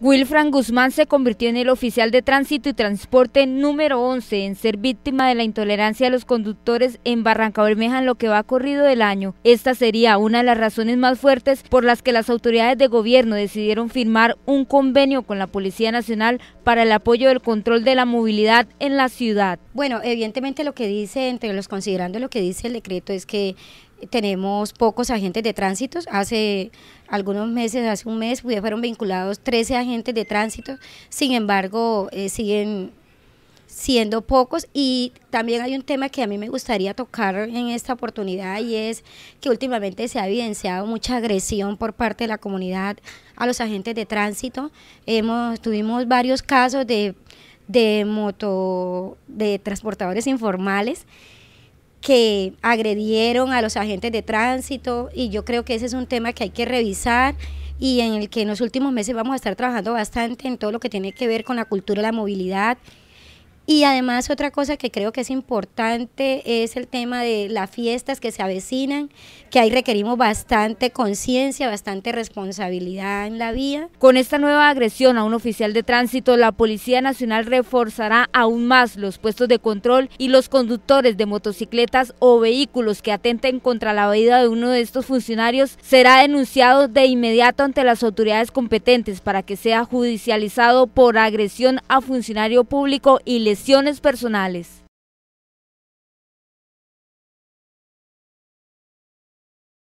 Wilfran Guzmán se convirtió en el oficial de tránsito y transporte número 11 en ser víctima de la intolerancia de los conductores en Barranca Bermeja en lo que va corrido del año. Esta sería una de las razones más fuertes por las que las autoridades de gobierno decidieron firmar un convenio con la Policía Nacional para el apoyo del control de la movilidad en la ciudad. Bueno, evidentemente lo que dice, entre los considerando lo que dice el decreto es que tenemos pocos agentes de tránsito. Hace algunos meses, hace un mes, fueron vinculados 13 agentes de tránsito. Sin embargo, eh, siguen siendo pocos y también hay un tema que a mí me gustaría tocar en esta oportunidad y es que últimamente se ha evidenciado mucha agresión por parte de la comunidad a los agentes de tránsito. Hemos tuvimos varios casos de de moto de transportadores informales que agredieron a los agentes de tránsito y yo creo que ese es un tema que hay que revisar y en el que en los últimos meses vamos a estar trabajando bastante en todo lo que tiene que ver con la cultura de la movilidad y además otra cosa que creo que es importante es el tema de las fiestas que se avecinan, que ahí requerimos bastante conciencia, bastante responsabilidad en la vía. Con esta nueva agresión a un oficial de tránsito, la Policía Nacional reforzará aún más los puestos de control y los conductores de motocicletas o vehículos que atenten contra la vida de uno de estos funcionarios será denunciado de inmediato ante las autoridades competentes para que sea judicializado por agresión a funcionario público y les personales.